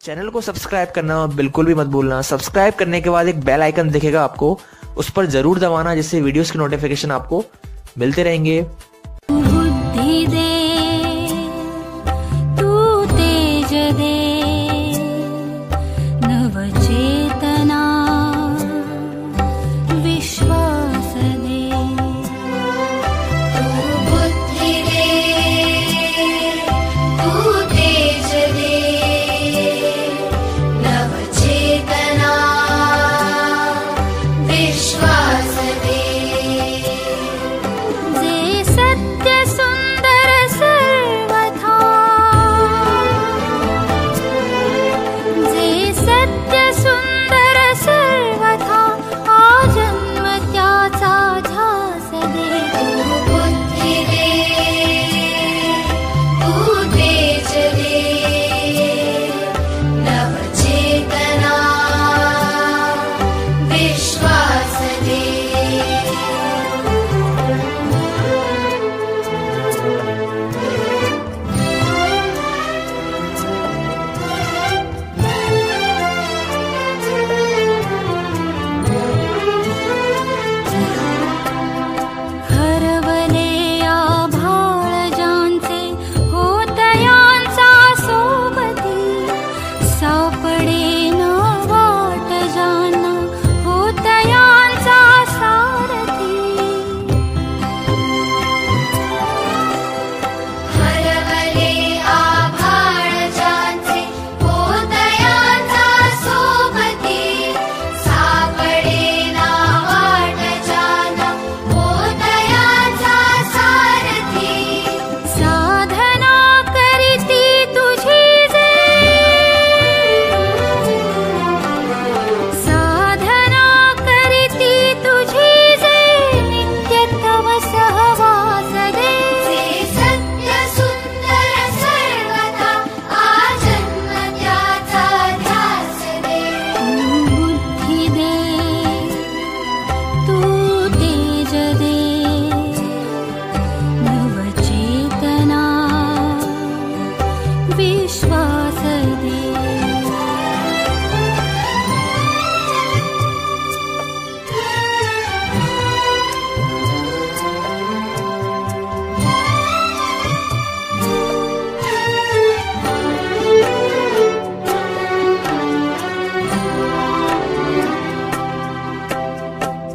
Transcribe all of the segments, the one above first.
Channel को subscribe करना बिल्कुल भी मत भूलना। सब्सक्राइब करने के बाद एक बेल आइकन दिखेगा आपको। उस पर ज़रूर दबाना जिससे वीडियोस की नोटिफिकेशन आपको मिलते रहेंगे। दे, दे,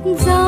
走。